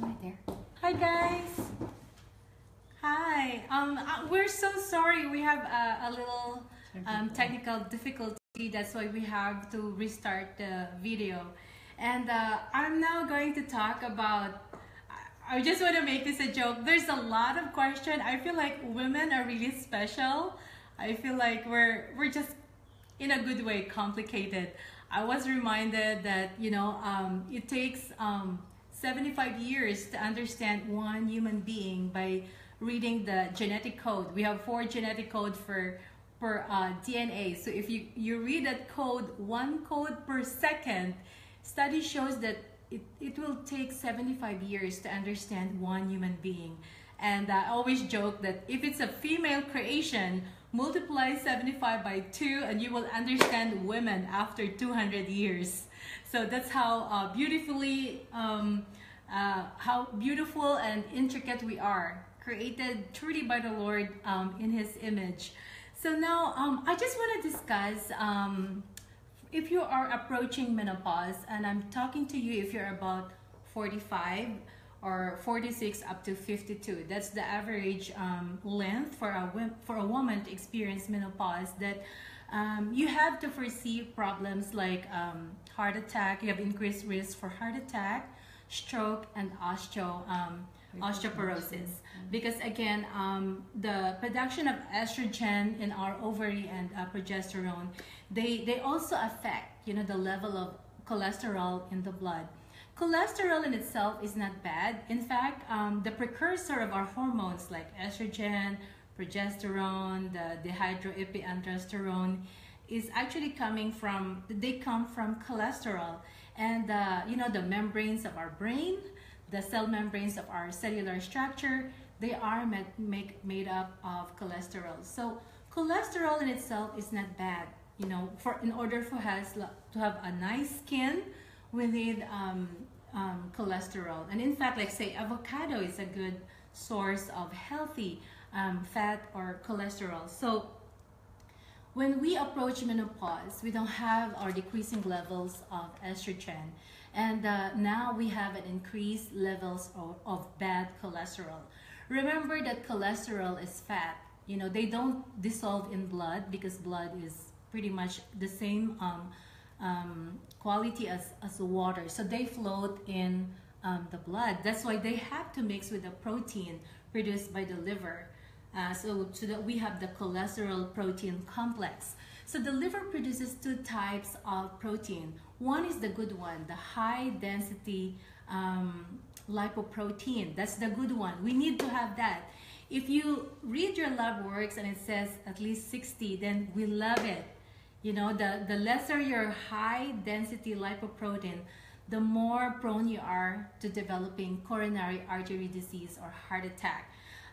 Right there. Hi guys. Hi. Um, uh, we're so sorry. We have a, a little um, technical difficulty. That's why we have to restart the video. And uh, I'm now going to talk about. I just want to make this a joke. There's a lot of question. I feel like women are really special. I feel like we're we're just in a good way complicated. I was reminded that you know um, it takes um, 75 years to understand one human being by reading the genetic code. We have four genetic code for per uh, DNA. So if you you read that code one code per second, study shows that it, it will take 75 years to understand one human being. And I always joke that if it's a female creation, multiply 75 by 2 and you will understand women after 200 years. So that's how uh, beautifully, um, uh, how beautiful and intricate we are, created truly by the Lord um, in His image. So now um, I just want to discuss um, if you are approaching menopause, and I'm talking to you if you're about 45 or 46 up to 52. That's the average um, length for a for a woman to experience menopause. That um, you have to foresee problems like um, heart attack. You have increased risk for heart attack, stroke, and osteo um, osteoporosis. Because again, um, the production of estrogen in our ovary and uh, progesterone, they they also affect you know the level of cholesterol in the blood. Cholesterol in itself is not bad. In fact, um, the precursor of our hormones like estrogen, progesterone, the dehydroepiandrosterone is actually coming from, they come from cholesterol. And, uh, you know, the membranes of our brain, the cell membranes of our cellular structure, they are made, make, made up of cholesterol. So cholesterol in itself is not bad. You know, for in order for us to have a nice skin, we need um, um, cholesterol. And in fact, like say avocado is a good source of healthy um, fat or cholesterol. So when we approach menopause, we don't have our decreasing levels of estrogen. And uh, now we have an increased levels of, of bad cholesterol. Remember that cholesterol is fat. You know, they don't dissolve in blood because blood is pretty much the same um, um, quality as, as water. So they float in um, the blood. That's why they have to mix with the protein produced by the liver. Uh, so, so that we have the cholesterol protein complex. So the liver produces two types of protein. One is the good one, the high density um, lipoprotein. That's the good one. We need to have that. If you read your lab works and it says at least 60, then we love it you know, the, the lesser your high density lipoprotein, the more prone you are to developing coronary artery disease or heart attack.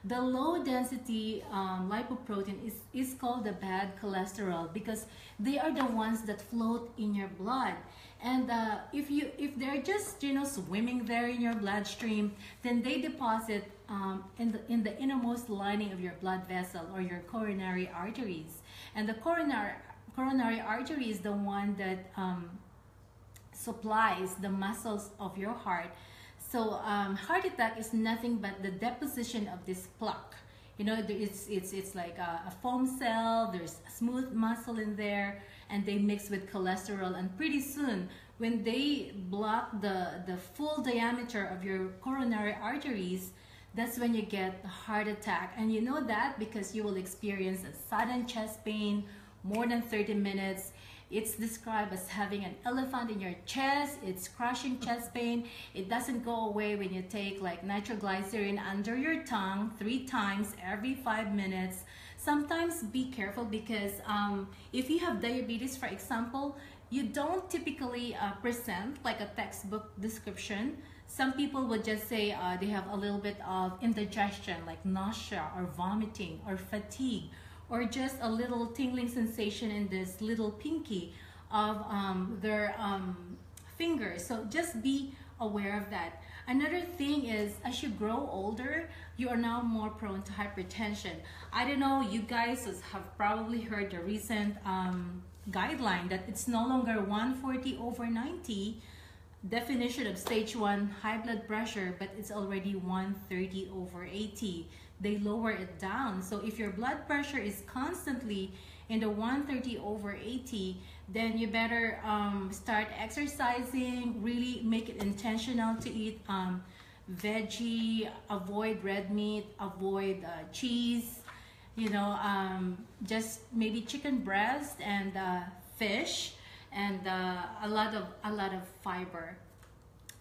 The low density um, lipoprotein is, is called the bad cholesterol because they are the ones that float in your blood. And uh, if you if they're just you know swimming there in your bloodstream, then they deposit um, in the in the innermost lining of your blood vessel or your coronary arteries. And the coronary coronary artery is the one that um, supplies the muscles of your heart. So um, heart attack is nothing but the deposition of this plaque. You know, it's it's it's like a, a foam cell. There's smooth muscle in there, and they mix with cholesterol. And pretty soon, when they block the the full diameter of your coronary arteries, that's when you get a heart attack. And you know that because you will experience a sudden chest pain more than 30 minutes. It's described as having an elephant in your chest. It's crushing chest pain. It doesn't go away when you take like nitroglycerin under your tongue three times every five minutes. Sometimes be careful because um, if you have diabetes, for example, you don't typically uh, present like a textbook description. Some people would just say uh, they have a little bit of indigestion, like nausea or vomiting or fatigue or just a little tingling sensation in this little pinky of um, their um, fingers. So just be aware of that. Another thing is as you grow older, you are now more prone to hypertension. I don't know, you guys have probably heard the recent um, guideline that it's no longer 140 over 90. definition of stage 1 high blood pressure but it's already 130 over 80 they lower it down. So if your blood pressure is constantly in the 130 over 80 then you better um, start exercising really make it intentional to eat um, veggie avoid red meat avoid uh, cheese you know um, just maybe chicken breast and uh, fish and uh, a lot of a lot of fiber.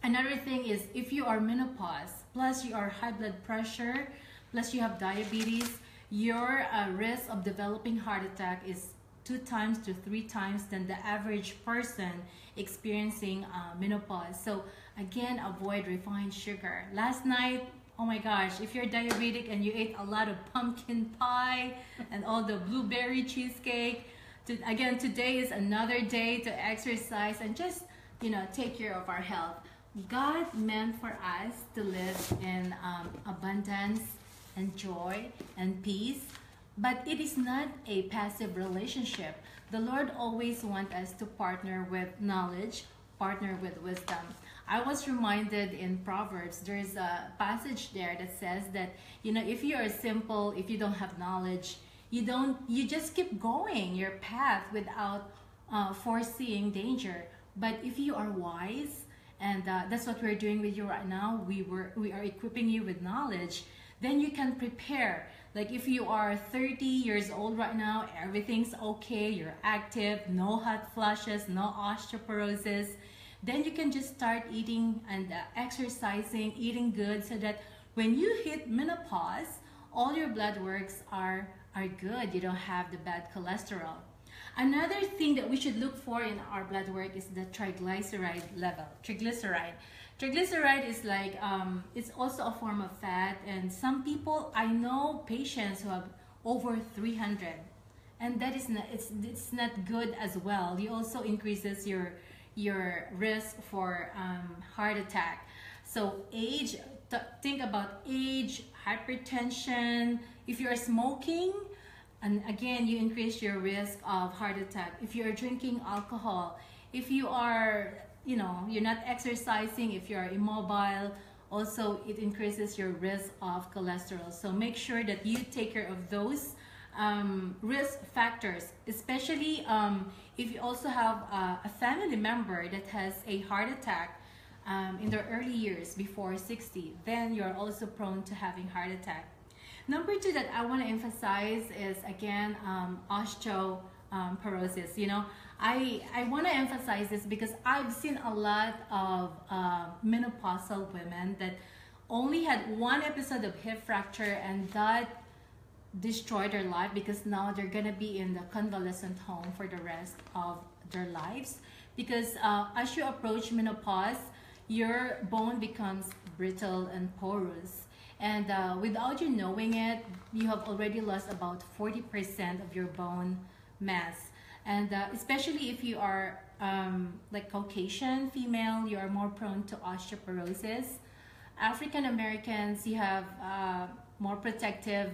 Another thing is if you are menopause plus you are high blood pressure plus you have diabetes. Your uh, risk of developing heart attack is two times to three times than the average person experiencing uh, menopause. So again avoid refined sugar. Last night oh my gosh if you're diabetic and you ate a lot of pumpkin pie and all the blueberry cheesecake to, again today is another day to exercise and just you know take care of our health. God meant for us to live in um, abundance and joy and peace but it is not a passive relationship the lord always wants us to partner with knowledge partner with wisdom I was reminded in Proverbs, there's a passage there that says that, you know, if you are simple, if you don't have knowledge, you don't, you just keep going your path without uh, foreseeing danger. But if you are wise, and uh, that's what we're doing with you right now, we were, we are equipping you with knowledge, then you can prepare. Like if you are 30 years old right now, everything's okay, you're active, no hot flushes, no osteoporosis, then you can just start eating and uh, exercising, eating good so that when you hit menopause, all your blood works are, are good. You don't have the bad cholesterol. Another thing that we should look for in our blood work is the triglyceride level. Triglyceride. Triglyceride is like, um, it's also a form of fat and some people, I know patients who have over 300 and that is not, it's, it's not good as well. It also increases your your risk for um, heart attack. So age, think about age, hypertension. If you're smoking, and again, you increase your risk of heart attack. If you're drinking alcohol, if you are, you know, you're not exercising, if you're immobile, also it increases your risk of cholesterol. So make sure that you take care of those um, risk factors, especially um, if you also have a, a, family member that has a heart attack um, in their early years before 60, then you're also prone to having heart attack. Number two that I want to emphasize is again um, osteoporosis. You know, I I want to emphasize this because I've seen a lot of uh, menopausal women that only had one episode of hip fracture and that destroyed their life because now they're gonna be in the convalescent home for the rest of their lives because uh, as you approach menopause your bone becomes brittle and porous and uh, without you knowing it you have already lost about 40% of your bone mass and uh, especially if you are um, like Caucasian female you are more prone to osteoporosis African Americans you have uh, more protective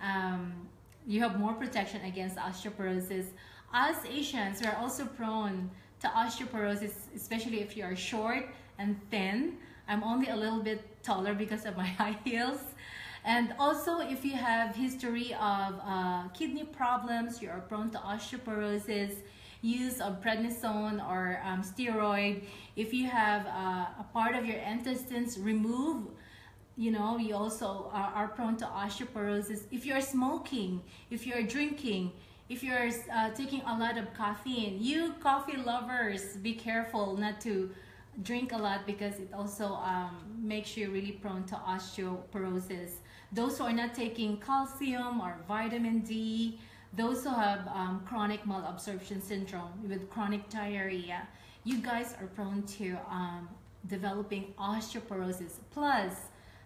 um, you have more protection against osteoporosis. Us Asians, we are also prone to osteoporosis, especially if you are short and thin. I'm only a little bit taller because of my high heels. And also, if you have history of uh, kidney problems, you are prone to osteoporosis, use of prednisone or um, steroid. If you have uh, a part of your intestines removed, you know you also are, are prone to osteoporosis if you're smoking if you're drinking if you're uh, taking a lot of caffeine you coffee lovers be careful not to drink a lot because it also um, makes you really prone to osteoporosis. Those who are not taking calcium or vitamin d those who have um, chronic malabsorption syndrome with chronic diarrhea you guys are prone to um, developing osteoporosis plus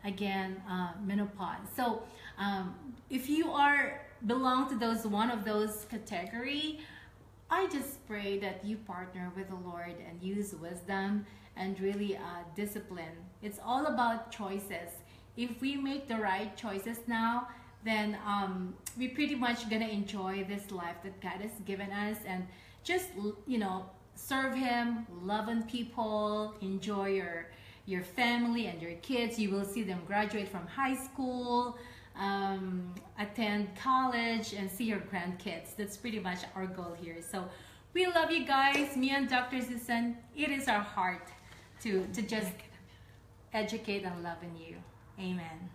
again uh, menopause. So um, if you are belong to those one of those category i just pray that you partner with the lord and use wisdom and really uh, discipline. It's all about choices. If we make the right choices now then um, we pretty much gonna enjoy this life that god has given us and just you know serve Him, love on people, enjoy your your family and your kids. You will see them graduate from high school, um, attend college, and see your grandkids. That's pretty much our goal here. So we love you guys. Me and Dr. Susan, it is our heart to to just educate and love in you. Amen.